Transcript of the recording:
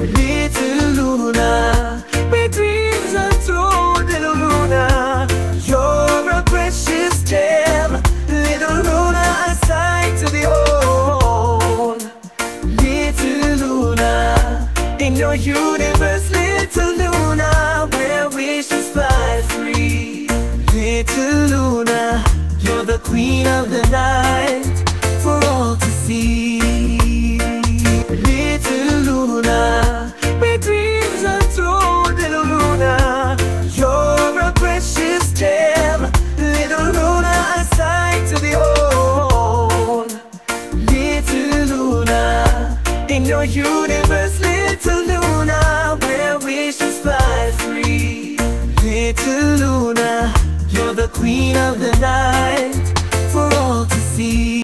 Little Luna, my dreams are true, little Luna. You're a precious gem, little Luna, a sight to behold. Little Luna, in your universe, little Luna, where wishes fly free. Little Luna, you're the queen of the night for all to see. In your universe, little Luna, where wishes fly free. Little Luna, you're the queen of the night